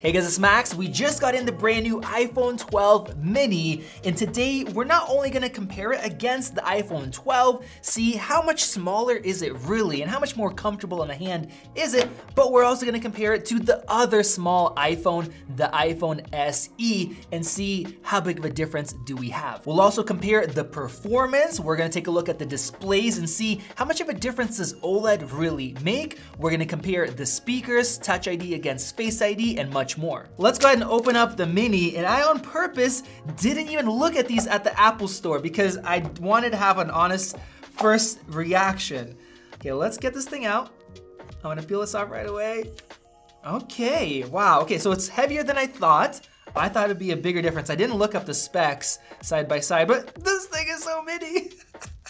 Hey guys, it's Max. We just got in the brand new iPhone 12 mini, and today we're not only gonna compare it against the iPhone 12, see how much smaller is it really, and how much more comfortable in the hand is it, but we're also gonna compare it to the other small iPhone, the iPhone SE, and see how big of a difference do we have. We'll also compare the performance, we're gonna take a look at the displays and see how much of a difference does OLED really make. We're gonna compare the speakers, Touch ID against Face ID, and much much more. Let's go ahead and open up the mini and I on purpose didn't even look at these at the Apple store because I wanted to have an honest first reaction. Okay, let's get this thing out. I'm gonna peel this off right away. Okay, wow, okay, so it's heavier than I thought. I thought it'd be a bigger difference. I didn't look up the specs side by side, but this thing is so mini.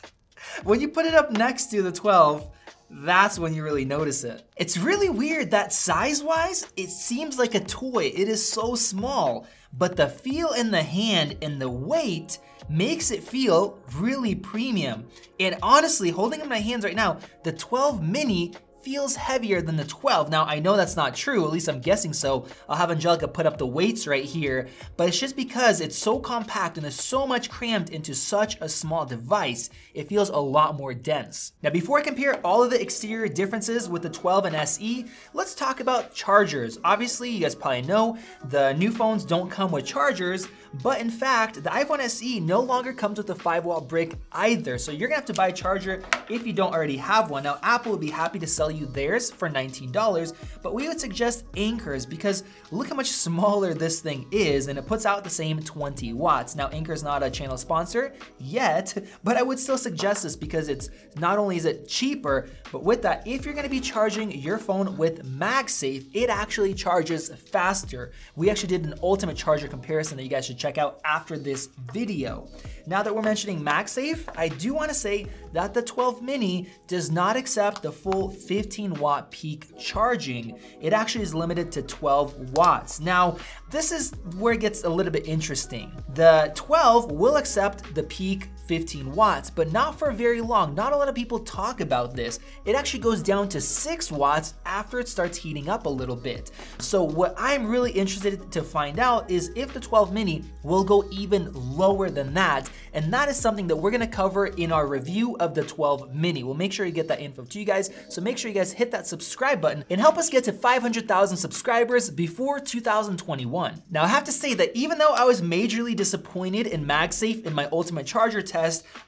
when you put it up next to the 12, that's when you really notice it. It's really weird that size-wise, it seems like a toy. It is so small, but the feel in the hand and the weight makes it feel really premium. And honestly, holding in my hands right now, the 12 mini feels heavier than the 12. Now, I know that's not true, at least I'm guessing so. I'll have Angelica put up the weights right here, but it's just because it's so compact and there's so much crammed into such a small device, it feels a lot more dense. Now, before I compare all of the exterior differences with the 12 and SE, let's talk about chargers. Obviously, you guys probably know the new phones don't come with chargers, but in fact, the iPhone SE no longer comes with a 5 watt brick either, so you're gonna have to buy a charger if you don't already have one. Now, Apple would be happy to sell you theirs for $19, but we would suggest Anker's because look how much smaller this thing is and it puts out the same 20 watts. Now, Anker's not a channel sponsor yet, but I would still suggest this because it's not only is it cheaper, but with that, if you're gonna be charging your phone with MagSafe, it actually charges faster. We actually did an ultimate charger comparison that you guys should check out after this video. Now that we're mentioning MagSafe, I do wanna say that the 12 mini does not accept the full 15 watt peak charging. It actually is limited to 12 watts. Now, this is where it gets a little bit interesting. The 12 will accept the peak 15 watts, but not for very long. Not a lot of people talk about this. It actually goes down to 6 watts after it starts heating up a little bit. So what I'm really interested to find out is if the 12 mini will go even lower than that, and that is something that we're gonna cover in our review of the 12 mini. We'll make sure you get that info to you guys, so make sure you guys hit that subscribe button and help us get to 500,000 subscribers before 2021. Now I have to say that even though I was majorly disappointed in MagSafe in my Ultimate Charger test,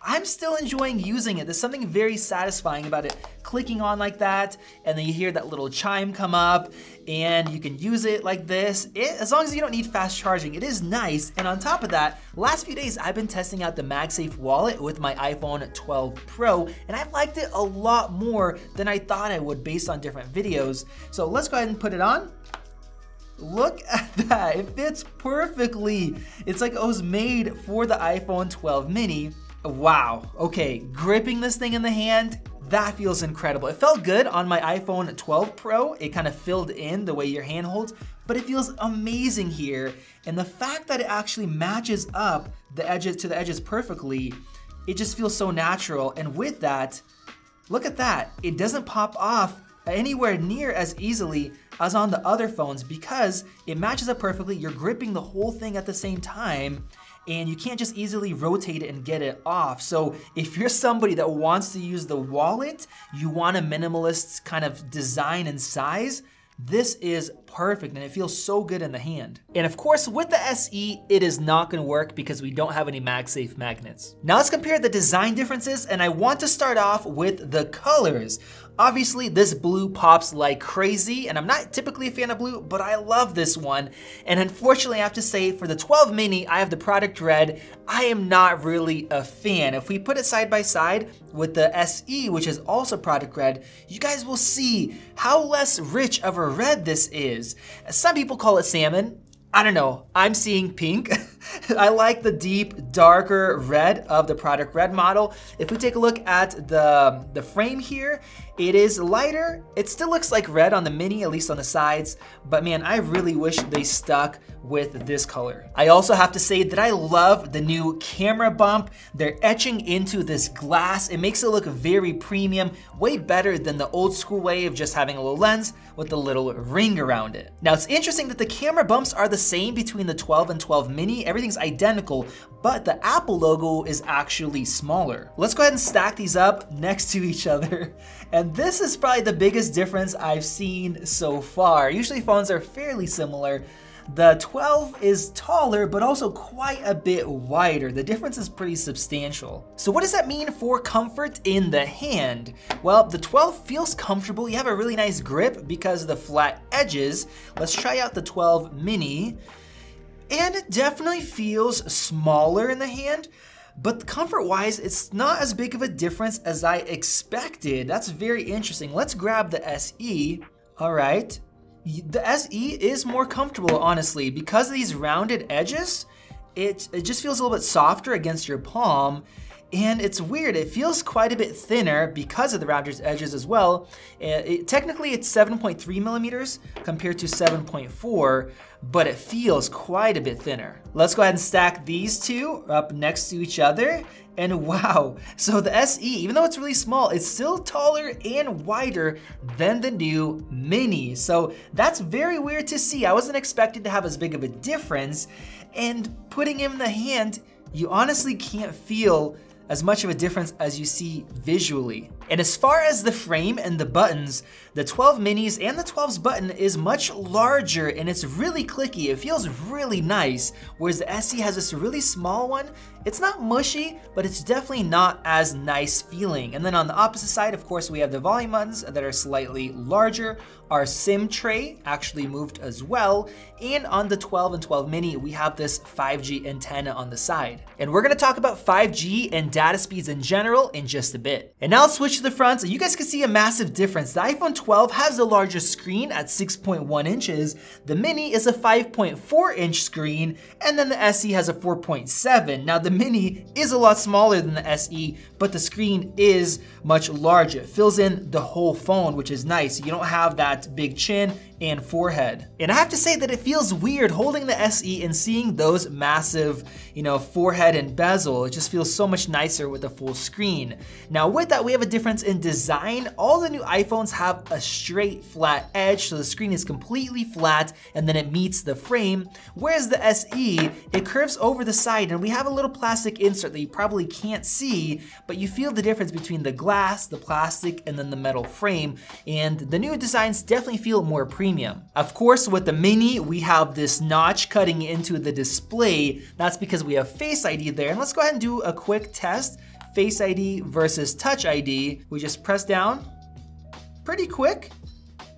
I'm still enjoying using it. There's something very satisfying about it clicking on like that, and then you hear that little chime come up, and you can use it like this. It, as long as you don't need fast charging, it is nice. And on top of that, last few days I've been testing out the MagSafe wallet with my iPhone 12 Pro, and I've liked it a lot more than I thought I would based on different videos. So let's go ahead and put it on. Look at that, it fits perfectly. It's like it was made for the iPhone 12 mini. Wow, okay, gripping this thing in the hand, that feels incredible. It felt good on my iPhone 12 Pro. It kind of filled in the way your hand holds, but it feels amazing here. And the fact that it actually matches up the edges to the edges perfectly, it just feels so natural. And with that, look at that. It doesn't pop off anywhere near as easily as on the other phones because it matches up perfectly. You're gripping the whole thing at the same time and you can't just easily rotate it and get it off. So if you're somebody that wants to use the wallet, you want a minimalist kind of design and size, this is perfect and it feels so good in the hand. And of course, with the SE, it is not gonna work because we don't have any MagSafe magnets. Now let's compare the design differences and I want to start off with the colors. Obviously, this blue pops like crazy, and I'm not typically a fan of blue, but I love this one. And unfortunately, I have to say, for the 12 mini, I have the product red. I am not really a fan. If we put it side by side with the SE, which is also product red, you guys will see how less rich of a red this is. Some people call it salmon. I don't know, I'm seeing pink. I like the deep, darker red of the product red model. If we take a look at the, the frame here, it is lighter. It still looks like red on the Mini, at least on the sides, but man, I really wish they stuck with this color. I also have to say that I love the new camera bump. They're etching into this glass. It makes it look very premium, way better than the old school way of just having a little lens with a little ring around it. Now it's interesting that the camera bumps are the same between the 12 and 12 mini. Everything's identical, but the Apple logo is actually smaller. Let's go ahead and stack these up next to each other. And this is probably the biggest difference I've seen so far. Usually phones are fairly similar, the 12 is taller, but also quite a bit wider. The difference is pretty substantial. So what does that mean for comfort in the hand? Well, the 12 feels comfortable. You have a really nice grip because of the flat edges. Let's try out the 12 mini. And it definitely feels smaller in the hand, but comfort-wise, it's not as big of a difference as I expected. That's very interesting. Let's grab the SE. All right, the SE is more comfortable, honestly. Because of these rounded edges, it, it just feels a little bit softer against your palm. And it's weird, it feels quite a bit thinner because of the rounded edges as well. It, it, technically it's 7.3 millimeters compared to 7.4, but it feels quite a bit thinner. Let's go ahead and stack these two up next to each other. And wow, so the SE, even though it's really small, it's still taller and wider than the new Mini. So that's very weird to see. I wasn't expecting to have as big of a difference. And putting him in the hand, you honestly can't feel as much of a difference as you see visually. And as far as the frame and the buttons, the 12 minis and the 12's button is much larger and it's really clicky. It feels really nice, whereas the SE has this really small one. It's not mushy, but it's definitely not as nice feeling. And then on the opposite side, of course, we have the volume buttons that are slightly larger. Our SIM tray actually moved as well. And on the 12 and 12 mini, we have this 5G antenna on the side. And we're gonna talk about 5G and data speeds in general in just a bit. And now let's switch to the front, so you guys can see a massive difference. The iPhone 12 has the largest screen at 6.1 inches, the Mini is a 5.4 inch screen, and then the SE has a 4.7. Now the Mini is a lot smaller than the SE, but the screen is much larger. It fills in the whole phone, which is nice. You don't have that big chin and forehead. And I have to say that it feels weird holding the SE and seeing those massive, you know, forehead and bezel. It just feels so much nicer with a full screen. Now with that, we have a difference in design. All the new iPhones have a straight flat edge, so the screen is completely flat and then it meets the frame. Whereas the SE, it curves over the side and we have a little plastic insert that you probably can't see, but you feel the difference between the glass, the plastic, and then the metal frame. And the new designs definitely feel more premium. Of course, with the Mini, we have this notch cutting into the display. That's because we have Face ID there. And let's go ahead and do a quick test. Face ID versus Touch ID. We just press down, pretty quick.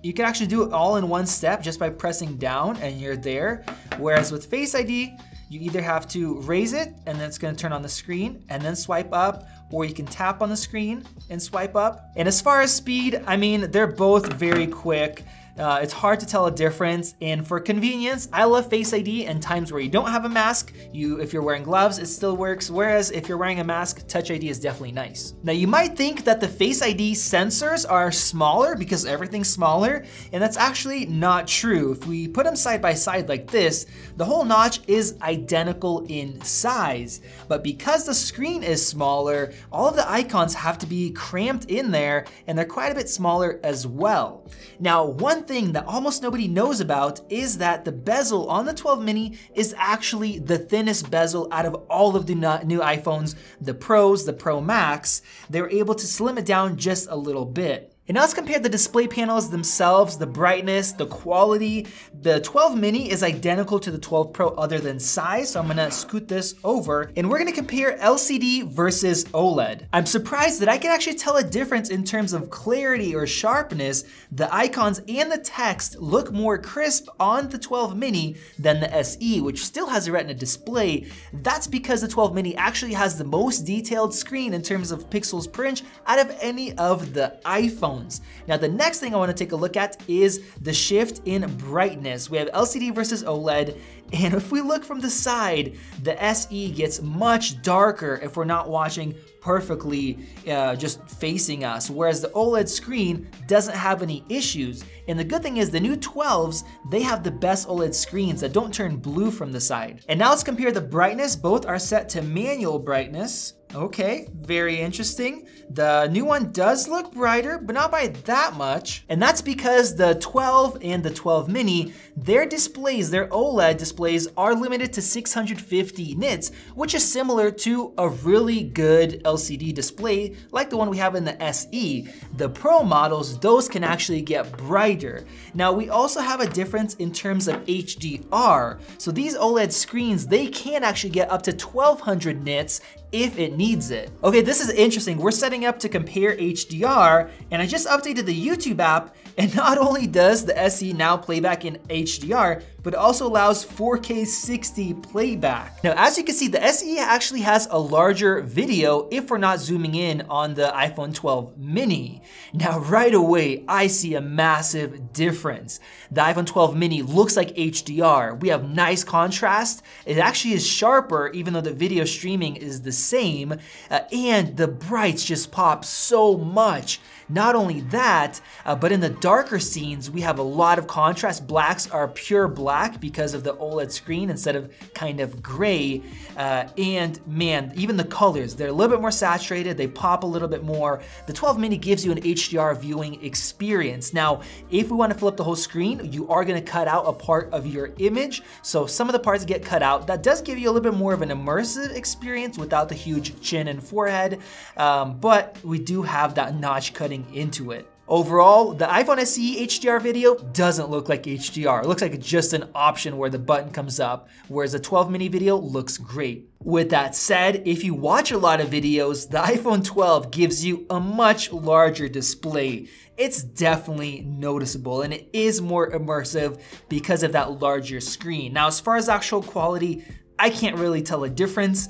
You can actually do it all in one step just by pressing down and you're there. Whereas with Face ID, you either have to raise it and then it's gonna turn on the screen and then swipe up, or you can tap on the screen and swipe up. And as far as speed, I mean, they're both very quick. Uh, it's hard to tell a difference, and for convenience, I love Face ID in times where you don't have a mask. You, if you're wearing gloves, it still works, whereas if you're wearing a mask, Touch ID is definitely nice. Now you might think that the Face ID sensors are smaller because everything's smaller, and that's actually not true. If we put them side by side like this, the whole notch is identical in size, but because the screen is smaller, all of the icons have to be cramped in there, and they're quite a bit smaller as well. Now, one thing that almost nobody knows about is that the bezel on the 12 mini is actually the thinnest bezel out of all of the new iPhones, the Pros, the Pro Max. They were able to slim it down just a little bit. And now let's compare the display panels themselves, the brightness, the quality. The 12 mini is identical to the 12 Pro other than size, so I'm gonna scoot this over, and we're gonna compare LCD versus OLED. I'm surprised that I can actually tell a difference in terms of clarity or sharpness. The icons and the text look more crisp on the 12 mini than the SE, which still has a retina display. That's because the 12 mini actually has the most detailed screen in terms of pixels per inch out of any of the iPhones phones. Now the next thing I wanna take a look at is the shift in brightness. We have LCD versus OLED, and if we look from the side, the SE gets much darker if we're not watching perfectly uh, just facing us, whereas the OLED screen doesn't have any issues. And the good thing is the new 12s, they have the best OLED screens that don't turn blue from the side. And now let's compare the brightness. Both are set to manual brightness. Okay, very interesting. The new one does look brighter, but not by that much. And that's because the 12 and the 12 mini, their displays, their OLED displays are limited to 650 nits, which is similar to a really good LCD display like the one we have in the SE. The Pro models, those can actually get brighter. Now we also have a difference in terms of HDR. So these OLED screens, they can actually get up to 1200 nits if it needs it. Okay, this is interesting. We're setting up to compare HDR, and I just updated the YouTube app, and not only does the SE now playback in HDR, but it also allows 4K 60 playback. Now, as you can see, the SE actually has a larger video if we're not zooming in on the iPhone 12 mini. Now, right away, I see a massive difference. The iPhone 12 mini looks like HDR. We have nice contrast. It actually is sharper, even though the video streaming is the same, uh, and the brights just pop so much. Not only that, uh, but in the darker scenes, we have a lot of contrast. Blacks are pure black because of the OLED screen instead of kind of gray. Uh, and man, even the colors, they're a little bit more saturated. They pop a little bit more. The 12 mini gives you an HDR viewing experience. Now, if we want to flip up the whole screen, you are going to cut out a part of your image. So some of the parts get cut out. That does give you a little bit more of an immersive experience without the huge chin and forehead. Um, but we do have that notch cutting into it. Overall, the iPhone SE HDR video doesn't look like HDR. It looks like just an option where the button comes up, whereas the 12 mini video looks great. With that said, if you watch a lot of videos, the iPhone 12 gives you a much larger display. It's definitely noticeable and it is more immersive because of that larger screen. Now, as far as actual quality, I can't really tell a difference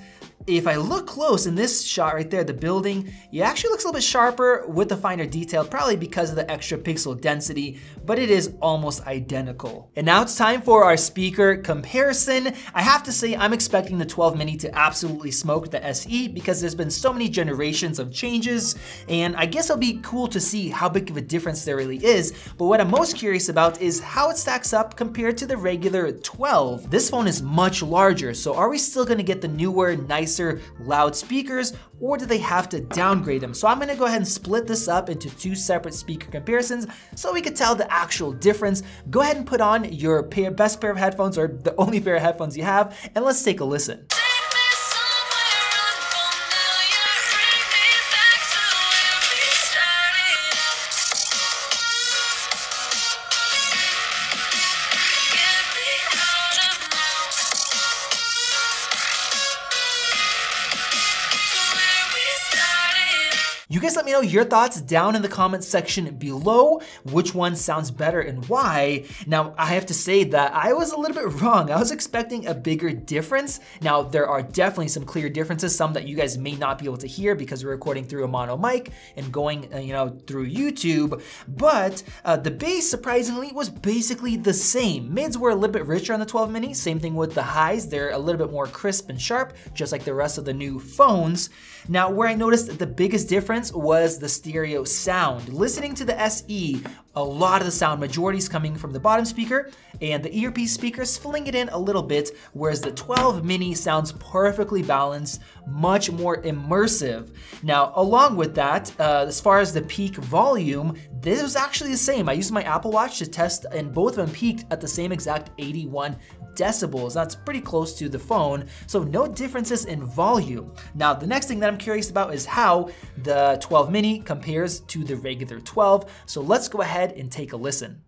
if I look close in this shot right there, the building, it actually looks a little bit sharper with the finer detail, probably because of the extra pixel density, but it is almost identical. And now it's time for our speaker comparison. I have to say I'm expecting the 12 mini to absolutely smoke the SE because there's been so many generations of changes, and I guess it'll be cool to see how big of a difference there really is, but what I'm most curious about is how it stacks up compared to the regular 12. This phone is much larger, so are we still gonna get the newer, nicer nicer loudspeakers, or do they have to downgrade them? So I'm gonna go ahead and split this up into two separate speaker comparisons so we can tell the actual difference. Go ahead and put on your pair, best pair of headphones or the only pair of headphones you have, and let's take a listen. Know your thoughts down in the comments section below, which one sounds better and why. Now, I have to say that I was a little bit wrong. I was expecting a bigger difference. Now, there are definitely some clear differences, some that you guys may not be able to hear because we're recording through a mono mic and going, uh, you know, through YouTube, but uh, the bass, surprisingly, was basically the same. Mids were a little bit richer on the 12 mini, same thing with the highs. They're a little bit more crisp and sharp, just like the rest of the new phones. Now, where I noticed the biggest difference difference was the stereo sound. Listening to the SE, a lot of the sound, majority is coming from the bottom speaker, and the earpiece speakers filling it in a little bit, whereas the 12 mini sounds perfectly balanced, much more immersive. Now, along with that, uh, as far as the peak volume, this was actually the same. I used my Apple Watch to test, and both of them peaked at the same exact 81 decibels. That's pretty close to the phone, so no differences in volume. Now, the next thing that I'm curious about is how the 12 mini compares to the regular 12. So let's go ahead and take a listen.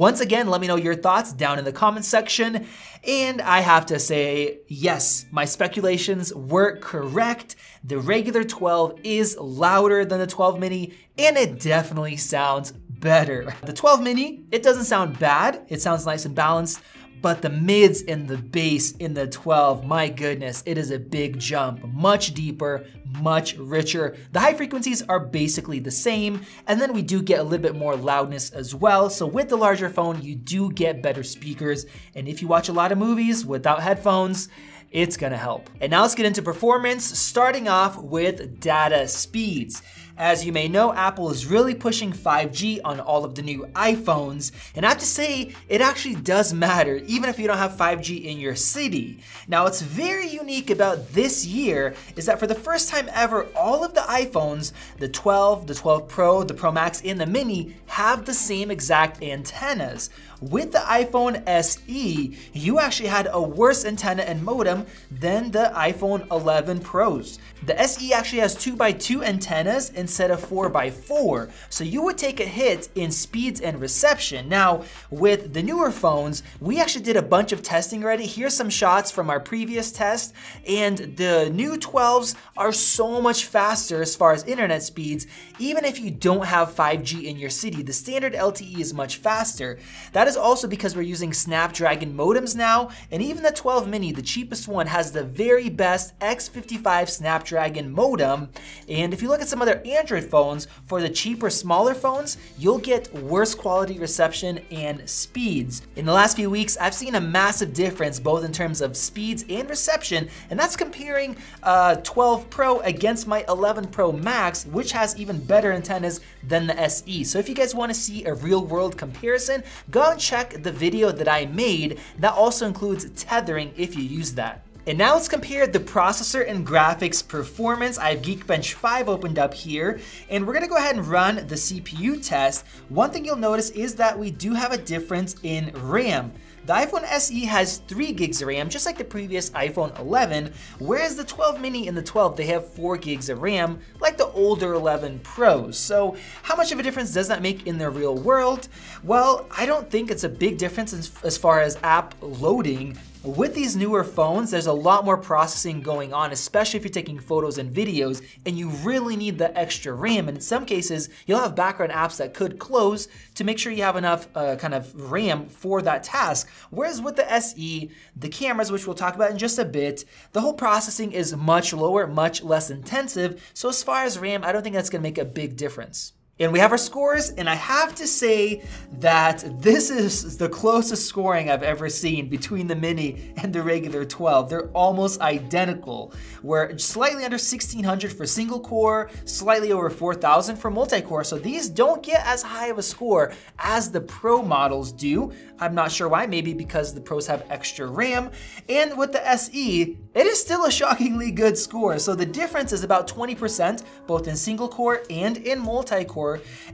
Once again, let me know your thoughts down in the comment section. And I have to say, yes, my speculations were correct. The regular 12 is louder than the 12 mini, and it definitely sounds better. The 12 mini, it doesn't sound bad. It sounds nice and balanced, but the mids and the bass in the 12, my goodness, it is a big jump, much deeper, much richer. The high frequencies are basically the same, and then we do get a little bit more loudness as well. So with the larger phone, you do get better speakers. And if you watch a lot of movies without headphones, it's gonna help. And now let's get into performance, starting off with data speeds. As you may know, Apple is really pushing 5G on all of the new iPhones, and I have to say, it actually does matter, even if you don't have 5G in your city. Now, what's very unique about this year is that for the first time ever, all of the iPhones, the 12, the 12 Pro, the Pro Max, and the Mini, have the same exact antennas. With the iPhone SE, you actually had a worse antenna and modem than the iPhone 11 Pros. The SE actually has 2x2 antennas instead of 4x4, so you would take a hit in speeds and reception. Now, with the newer phones, we actually did a bunch of testing already. Here's some shots from our previous test, and the new 12s are so much faster as far as internet speeds, even if you don't have 5G in your city. The standard LTE is much faster. That is also because we're using Snapdragon modems now, and even the 12 mini, the cheapest one, has the very best X55 Snapdragon modem. And if you look at some other Android phones, for the cheaper, smaller phones, you'll get worse quality reception and speeds. In the last few weeks, I've seen a massive difference both in terms of speeds and reception, and that's comparing uh, 12 Pro against my 11 Pro Max, which has even better antennas than the SE. So if you guys wanna see a real world comparison, go and check the video that I made. That also includes tethering if you use that. And now let's compare the processor and graphics performance. I have Geekbench 5 opened up here, and we're gonna go ahead and run the CPU test. One thing you'll notice is that we do have a difference in RAM. The iPhone SE has 3 gigs of RAM, just like the previous iPhone 11, whereas the 12 mini and the 12, they have 4 gigs of RAM, like the older 11 Pros. So how much of a difference does that make in the real world? Well, I don't think it's a big difference as far as app loading with these newer phones, there's a lot more processing going on, especially if you're taking photos and videos, and you really need the extra RAM. And in some cases, you'll have background apps that could close to make sure you have enough uh, kind of RAM for that task. Whereas with the SE, the cameras, which we'll talk about in just a bit, the whole processing is much lower, much less intensive. So as far as RAM, I don't think that's gonna make a big difference. And we have our scores, and I have to say that this is the closest scoring I've ever seen between the Mini and the regular 12. They're almost identical. We're slightly under 1600 for single core, slightly over 4000 for multi-core, so these don't get as high of a score as the Pro models do. I'm not sure why, maybe because the Pros have extra RAM. And with the SE, it is still a shockingly good score. So the difference is about 20%, both in single core and in multi-core.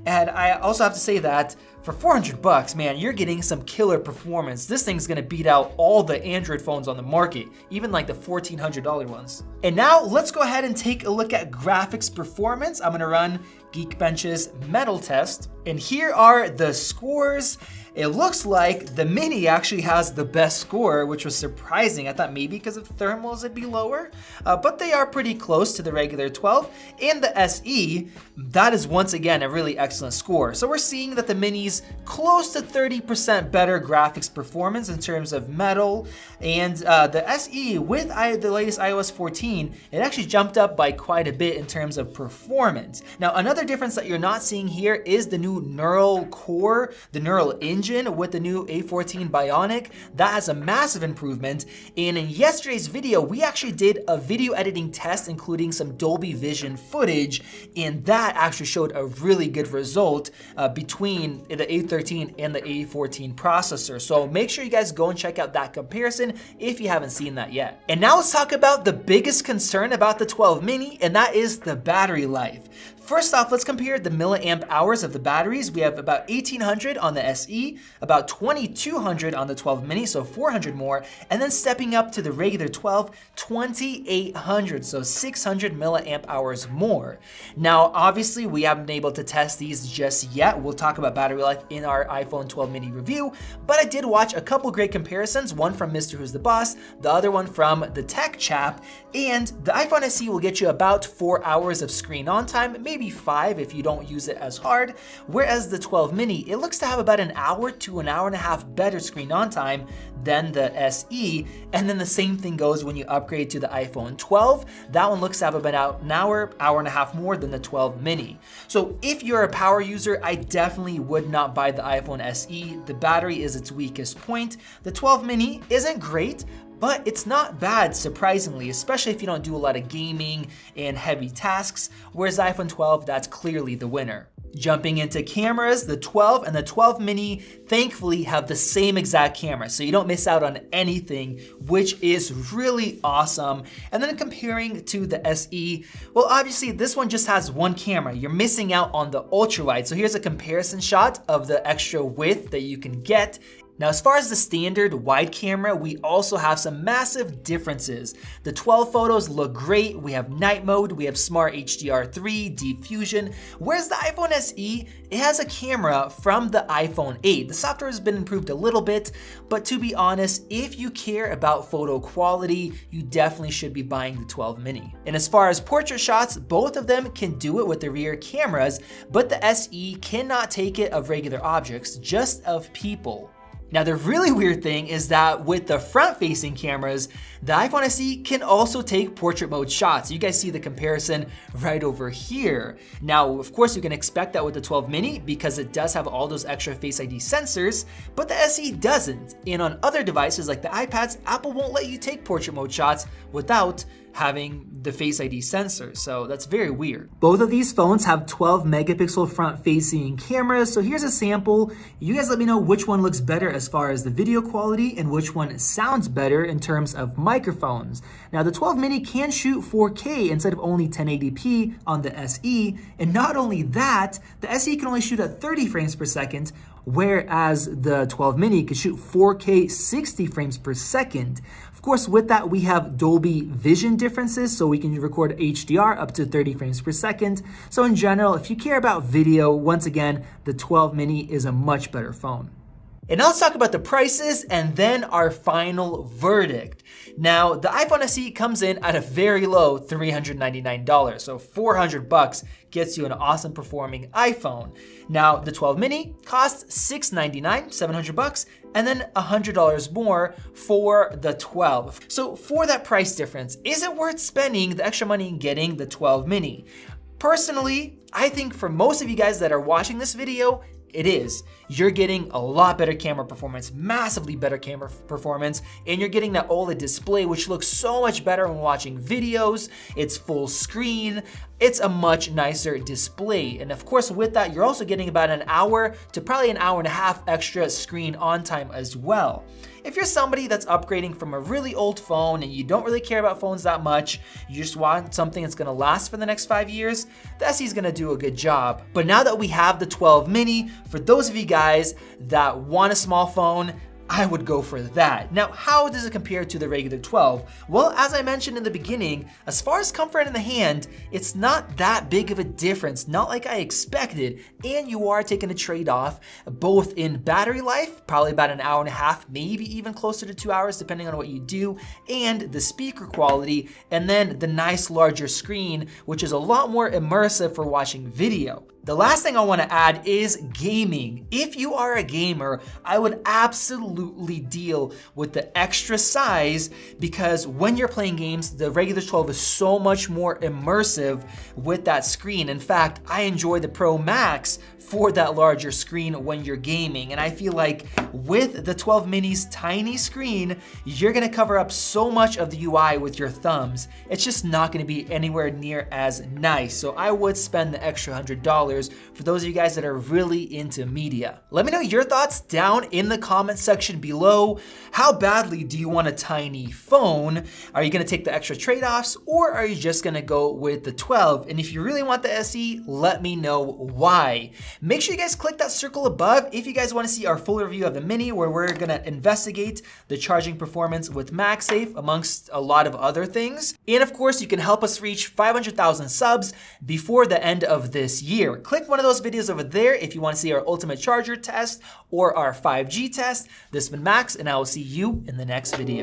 And I also have to say that for 400 bucks, man, you're getting some killer performance. This thing's gonna beat out all the Android phones on the market, even like the $1,400 ones. And now let's go ahead and take a look at graphics performance. I'm gonna run Geekbench's metal test. And here are the scores it looks like the Mini actually has the best score, which was surprising. I thought maybe because of thermals it'd be lower, uh, but they are pretty close to the regular 12. And the SE, that is once again a really excellent score. So we're seeing that the Mini's close to 30% better graphics performance in terms of metal, and uh, the SE with I the latest iOS 14, it actually jumped up by quite a bit in terms of performance. Now another difference that you're not seeing here is the new neural core, the neural engine engine with the new A14 Bionic. That has a massive improvement. And in yesterday's video, we actually did a video editing test, including some Dolby Vision footage, and that actually showed a really good result uh, between the A13 and the A14 processor. So make sure you guys go and check out that comparison if you haven't seen that yet. And now let's talk about the biggest concern about the 12 mini, and that is the battery life. First off, let's compare the milliamp hours of the batteries. We have about 1800 on the SE, about 2200 on the 12 mini, so 400 more, and then stepping up to the regular 12, 2800, so 600 milliamp hours more. Now, obviously, we haven't been able to test these just yet. We'll talk about battery life in our iPhone 12 mini review, but I did watch a couple great comparisons, one from Mr. Who's the Boss, the other one from the Tech Chap, and the iPhone SE will get you about four hours of screen on time, maybe maybe five if you don't use it as hard, whereas the 12 mini, it looks to have about an hour to an hour and a half better screen on time than the SE, and then the same thing goes when you upgrade to the iPhone 12. That one looks to have about an hour, hour and a half more than the 12 mini. So if you're a power user, I definitely would not buy the iPhone SE. The battery is its weakest point. The 12 mini isn't great, but it's not bad, surprisingly, especially if you don't do a lot of gaming and heavy tasks, whereas iPhone 12, that's clearly the winner. Jumping into cameras, the 12 and the 12 mini thankfully have the same exact camera, so you don't miss out on anything, which is really awesome. And then comparing to the SE, well, obviously this one just has one camera. You're missing out on the ultra wide. So here's a comparison shot of the extra width that you can get now, as far as the standard wide camera, we also have some massive differences. The 12 photos look great, we have night mode, we have smart HDR3, deep fusion, whereas the iPhone SE, it has a camera from the iPhone 8. The software has been improved a little bit, but to be honest, if you care about photo quality, you definitely should be buying the 12 mini. And as far as portrait shots, both of them can do it with the rear cameras, but the SE cannot take it of regular objects, just of people. Now the really weird thing is that with the front facing cameras, the iPhone SE can also take portrait mode shots. You guys see the comparison right over here. Now, of course you can expect that with the 12 mini because it does have all those extra Face ID sensors, but the SE doesn't. And on other devices like the iPads, Apple won't let you take portrait mode shots without having the Face ID sensor, so that's very weird. Both of these phones have 12 megapixel front facing cameras, so here's a sample. You guys let me know which one looks better as far as the video quality and which one sounds better in terms of microphones. Now the 12 mini can shoot 4K instead of only 1080p on the SE, and not only that, the SE can only shoot at 30 frames per second, whereas the 12 mini can shoot 4K 60 frames per second. Of course, with that, we have Dolby Vision differences, so we can record HDR up to 30 frames per second. So in general, if you care about video, once again, the 12 mini is a much better phone. And now let's talk about the prices and then our final verdict. Now, the iPhone SE comes in at a very low $399, so 400 bucks gets you an awesome performing iPhone. Now, the 12 mini costs 699, 700 bucks, and then $100 more for the 12. So for that price difference, is it worth spending the extra money getting the 12 mini? Personally, I think for most of you guys that are watching this video, it is. You're getting a lot better camera performance, massively better camera performance, and you're getting that OLED display, which looks so much better when watching videos. It's full screen. It's a much nicer display. And of course, with that, you're also getting about an hour to probably an hour and a half extra screen on time as well. If you're somebody that's upgrading from a really old phone and you don't really care about phones that much, you just want something that's gonna last for the next five years, the SE is gonna do a good job. But now that we have the 12 mini, for those of you guys that want a small phone, I would go for that. Now, how does it compare to the regular 12? Well, as I mentioned in the beginning, as far as comfort in the hand, it's not that big of a difference, not like I expected, and you are taking a trade-off both in battery life, probably about an hour and a half, maybe even closer to two hours depending on what you do, and the speaker quality, and then the nice larger screen, which is a lot more immersive for watching video. The last thing I wanna add is gaming. If you are a gamer, I would absolutely deal with the extra size because when you're playing games, the regular 12 is so much more immersive with that screen. In fact, I enjoy the Pro Max for that larger screen when you're gaming. And I feel like with the 12 mini's tiny screen, you're gonna cover up so much of the UI with your thumbs. It's just not gonna be anywhere near as nice. So I would spend the extra $100 for those of you guys that are really into media. Let me know your thoughts down in the comment section below. How badly do you want a tiny phone? Are you gonna take the extra trade-offs or are you just gonna go with the 12? And if you really want the SE, let me know why. Make sure you guys click that circle above if you guys wanna see our full review of the Mini where we're gonna investigate the charging performance with MagSafe amongst a lot of other things. And of course, you can help us reach 500,000 subs before the end of this year. Click one of those videos over there if you wanna see our ultimate charger test or our 5G test. This has been Max and I will see you in the next video.